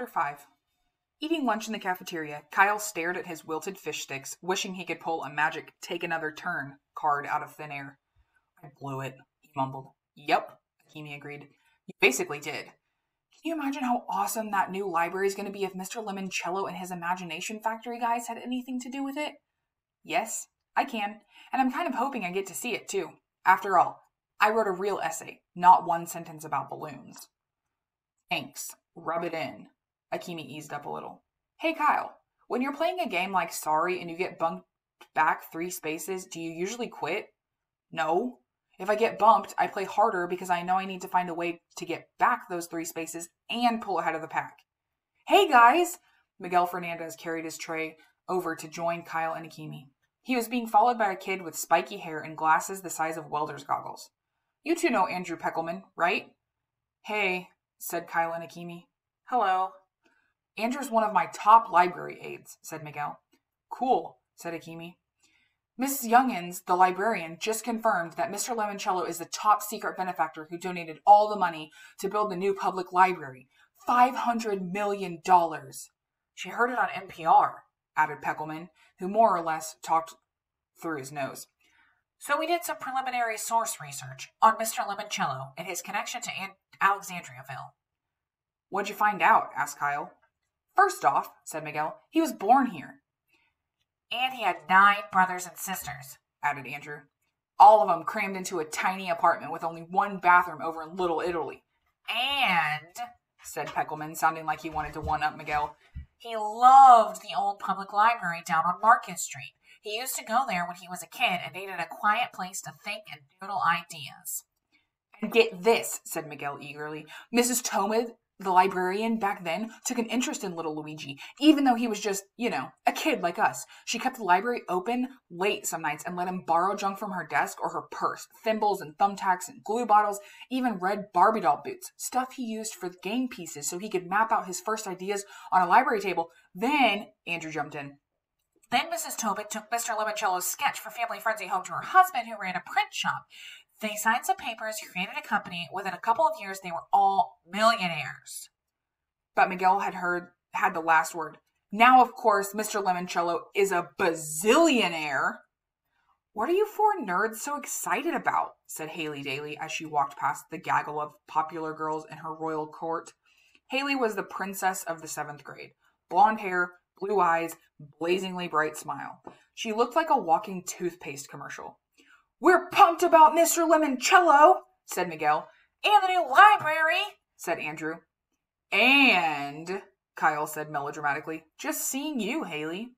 Chapter 5 Eating lunch in the cafeteria, Kyle stared at his wilted fish sticks, wishing he could pull a magic take another turn card out of thin air. I blew it, he mumbled. Yep, Akemi agreed. You basically did. Can you imagine how awesome that new library is going to be if Mr. Lemoncello and his Imagination Factory guys had anything to do with it? Yes, I can, and I'm kind of hoping I get to see it too. After all, I wrote a real essay, not one sentence about balloons. Thanks. Rub it in. Akemi eased up a little. Hey, Kyle, when you're playing a game like Sorry and you get bumped back three spaces, do you usually quit? No. If I get bumped, I play harder because I know I need to find a way to get back those three spaces and pull ahead of the pack. Hey, guys! Miguel Fernandez carried his tray over to join Kyle and Akemi. He was being followed by a kid with spiky hair and glasses the size of welder's goggles. You two know Andrew Peckleman, right? Hey, said Kyle and Akemi. Hello. Andrew's one of my top library aides, said Miguel. Cool, said Akemi. Mrs. Yunghans, the librarian, just confirmed that Mr. Lemoncello is the top secret benefactor who donated all the money to build the new public library. Five hundred million dollars. She heard it on NPR, added Peckleman, who more or less talked through his nose. So we did some preliminary source research on Mr. Lemoncello and his connection to An- Alexandriaville. What'd you find out? asked Kyle. First off, said Miguel, he was born here. And he had nine brothers and sisters, added Andrew. All of them crammed into a tiny apartment with only one bathroom over in Little Italy. And, said Peckelman, sounding like he wanted to one up Miguel, he loved the old public library down on Market Street. He used to go there when he was a kid and needed a quiet place to think and doodle ideas. And get this, said Miguel eagerly. Mrs. Tobin the librarian back then took an interest in little Luigi, even though he was just, you know, a kid like us. She kept the library open late some nights and let him borrow junk from her desk or her purse thimbles and thumbtacks and glue bottles, even red Barbie doll boots, stuff he used for game pieces so he could map out his first ideas on a library table. Then, Andrew jumped in. Then Mrs. Tobin took Mr. Lemoncello's sketch for Family Frenzy home to her husband, who ran a print shop. They signed some papers, created a company. Within a couple of years, they were all millionaires. But Miguel had heard had the last word. Now, of course, Mr. Lemoncello is a bazillionaire. What are you four nerds so excited about? said Haley Daley as she walked past the gaggle of popular girls in her royal court. Haley was the princess of the seventh grade. Blonde hair, blue eyes, blazingly bright smile. She looked like a walking toothpaste commercial. We're pumped about Mr. Lemoncello, said Miguel. And the new library, said Andrew. And, Kyle said melodramatically, just seeing you, Haley.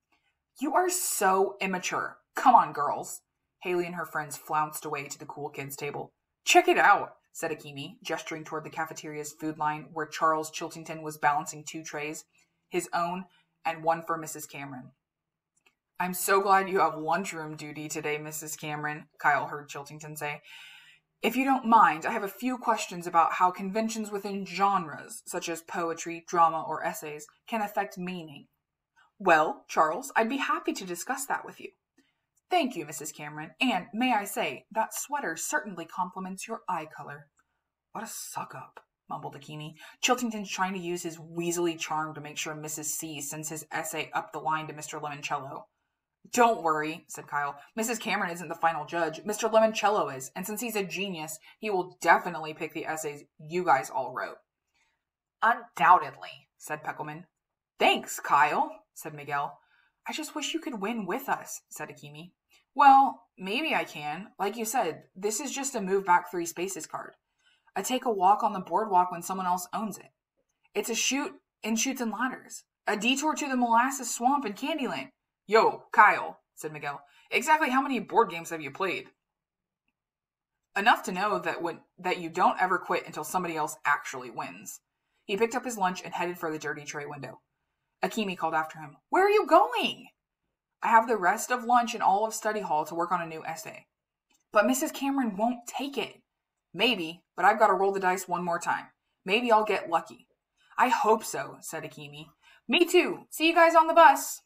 You are so immature. Come on, girls. Haley and her friends flounced away to the cool kids' table. Check it out, said Akemi, gesturing toward the cafeteria's food line where Charles Chiltington was balancing two trays, his own and one for Mrs. Cameron. I'm so glad you have lunchroom duty today, Mrs. Cameron, Kyle heard Chiltington say. If you don't mind, I have a few questions about how conventions within genres, such as poetry, drama, or essays, can affect meaning. Well, Charles, I'd be happy to discuss that with you. Thank you, Mrs. Cameron, and may I say, that sweater certainly complements your eye color. What a suck up, mumbled Akemi. Chiltington's trying to use his weaselly charm to make sure Mrs. C sends his essay up the line to Mr. Lemoncello. Don't worry, said Kyle. Mrs. Cameron isn't the final judge. Mr. Lemoncello is, and since he's a genius, he will definitely pick the essays you guys all wrote. Undoubtedly, said Peckleman. Thanks, Kyle, said Miguel. I just wish you could win with us, said Akemi. Well, maybe I can. Like you said, this is just a move back three spaces card. I take a walk on the boardwalk when someone else owns it. It's a shoot in Chutes and Ladders. A detour to the molasses swamp in Candyland. Yo, Kyle, said Miguel, exactly how many board games have you played? Enough to know that when that you don't ever quit until somebody else actually wins. He picked up his lunch and headed for the dirty tray window. Akemi called after him. Where are you going? I have the rest of lunch and all of study hall to work on a new essay. But Mrs. Cameron won't take it. Maybe, but I've got to roll the dice one more time. Maybe I'll get lucky. I hope so, said Akemi. Me too. See you guys on the bus.